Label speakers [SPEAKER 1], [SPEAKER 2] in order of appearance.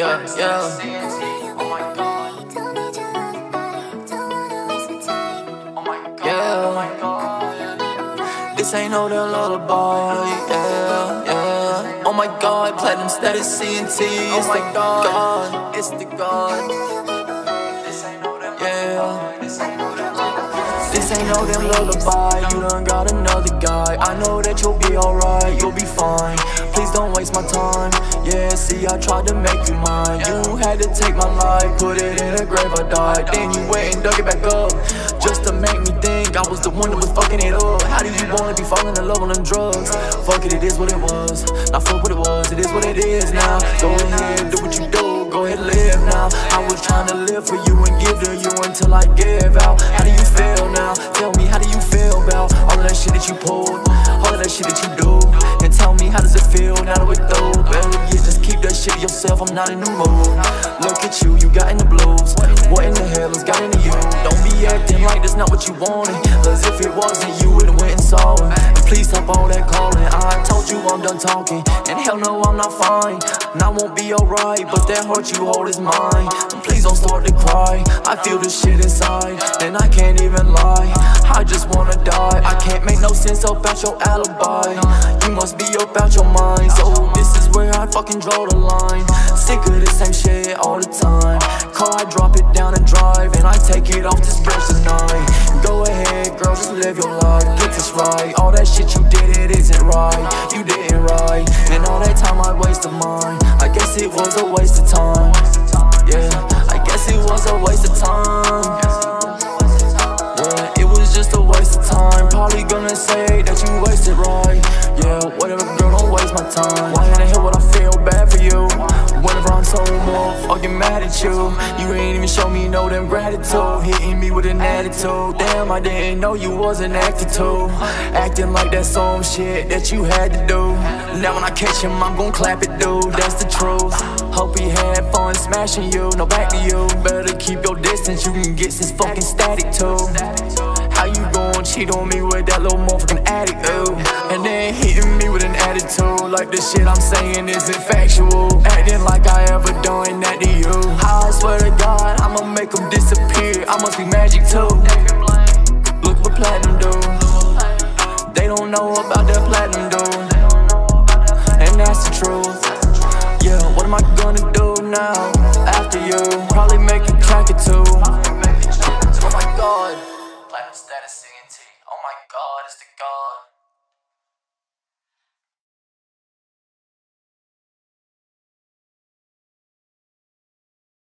[SPEAKER 1] Yeah, yeah. Yeah. This ain't no the lullaby, yeah, yeah. Oh my god, platinum status CNT, it's the god, it's the god. Yeah. This ain't no damn lullaby, you done got another guy. I know that you'll be alright, you'll be fine. Please don't waste my time. Yeah, see, I tried to make you mine. You had to take my life, put it in a grave, I died. Then you went and dug it back up, just to make me think I was the one that was fucking it up. How do you wanna be falling in love on them drugs? Fuck it, it is what it was. Now fuck what it was, it is what it is now. Go ahead, do what you do, go ahead, live was trying to live for you and give to you until I give out. How do you feel now? Tell me, how do you feel about all of that shit that you pulled, all of that shit that you do? And tell me, how does it feel now that we're through? Better yet, just keep that shit to yourself. I'm not in the mood. Look at you, you got in the blues. What in the hell has got into you? Don't be acting like that's not what you wanted. Cause if it wasn't, you would've went and saw it. And please stop all that calling. I told you I'm done talking. And hell no, I'm not fine. And I won't be alright, but that heart you hold is mine. Please don't start to cry. I feel this shit inside, and I can't even lie. I just wanna die. I can't make no sense about your alibi. You must be about your mind. So this is where I fucking draw the line. Sick of the same shit all the time. Car, I drop it down and drive, and I take it off this bridge tonight. Go ahead, girl, just live your life. Get this right. All that shit you did, it isn't right. You didn't right, and all that time I wasted mine. I guess it was a waste of time. That wasted right. Yeah, whatever, girl, don't waste my time. Why in the hell would I feel bad for you? Whenever I'm told so motherfucking mad at you, you ain't even show me no damn gratitude. Hitting me with an attitude. Damn, I didn't know you wasn't acting too. Acting like that's some shit that you had to do. Now when I catch him, I'm gon' clap it, dude. That's the truth. Hope he had fun smashing you. No back to you. Better keep your distance. You can get this fucking static too cheat on me with that little motherfucking attitude. And then hitting me with an attitude like the shit I'm saying isn't factual. Acting like I ever done that to you. I swear to God, I'ma make them disappear. I must be magic too. Look what platinum do. They don't know about that platinum dude. And that's the truth. Yeah, what am I gonna do now? After you, probably make a track or two. Oh my god. Platinum status singing to as the god.